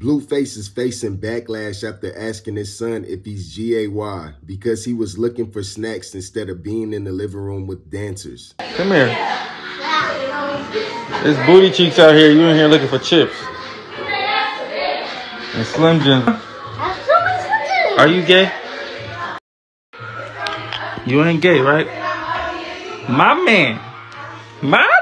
Blueface is facing backlash after asking his son if he's GAY because he was looking for snacks instead of being in the living room with dancers. Come here. There's booty cheeks out here. You in here looking for chips. And Slim Jim. Are you gay? You ain't gay, right? My man. My.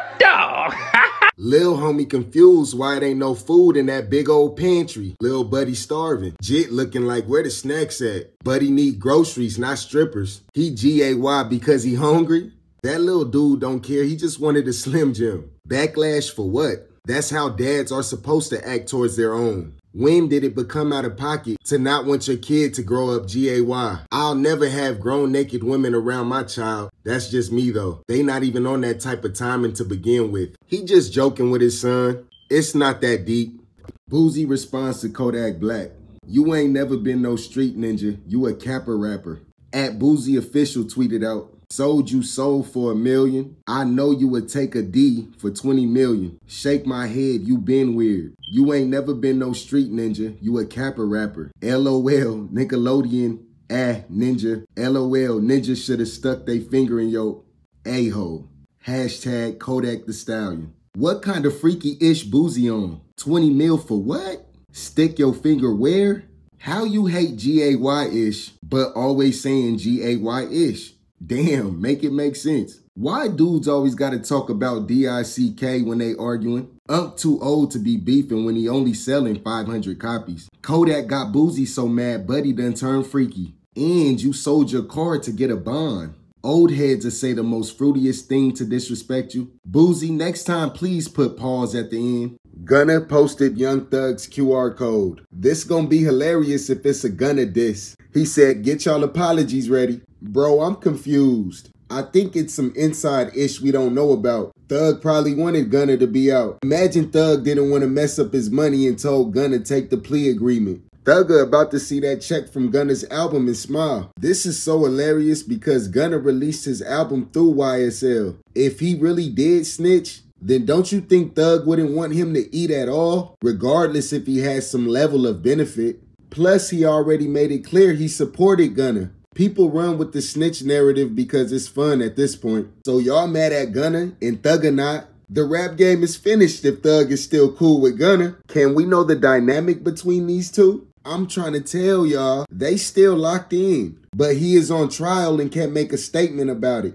Lil homie confused why it ain't no food in that big old pantry. Lil buddy starving. Jit looking like where the snacks at. Buddy need groceries, not strippers. He G-A-Y because he hungry? That little dude don't care. He just wanted a Slim Jim. Backlash for what? That's how dads are supposed to act towards their own. When did it become out of pocket to not want your kid to grow up GAY? I'll never have grown naked women around my child. That's just me though. They not even on that type of timing to begin with. He just joking with his son. It's not that deep. Boosie responds to Kodak Black. You ain't never been no street ninja. You a capper rapper. At Boosie Official tweeted out, Sold you soul for a million. I know you would take a D for 20 million. Shake my head, you been weird. You ain't never been no street ninja. You a capper rapper. LOL, Nickelodeon, ah, ninja. LOL, ninja should have stuck they finger in your a-hole. Hashtag Kodak the Stallion. What kind of freaky-ish Boosie on? 20 mil for what? Stick your finger where? How you hate G-A-Y-ish, but always saying G-A-Y-ish? Damn, make it make sense. Why dudes always gotta talk about D-I-C-K when they arguing? Ump too old to be beefing when he only selling 500 copies. Kodak got Boosie so mad Buddy done turned freaky. And you sold your car to get a bond. Old heads will say the most fruitiest thing to disrespect you. Boosie, next time please put pause at the end. Gunna posted Young Thug's QR code. This gonna be hilarious if it's a Gunna diss. He said, get y'all apologies ready. Bro, I'm confused. I think it's some inside ish we don't know about. Thug probably wanted Gunna to be out. Imagine Thug didn't want to mess up his money and told Gunna take the plea agreement. Thugger about to see that check from Gunna's album and smile. This is so hilarious because Gunna released his album through YSL. If he really did snitch, then don't you think Thug wouldn't want him to eat at all, regardless if he has some level of benefit? Plus, he already made it clear he supported Gunna. People run with the snitch narrative because it's fun at this point. So y'all mad at Gunna and Thug or not? The rap game is finished if Thug is still cool with Gunna. Can we know the dynamic between these two? I'm trying to tell y'all, they still locked in. But he is on trial and can't make a statement about it.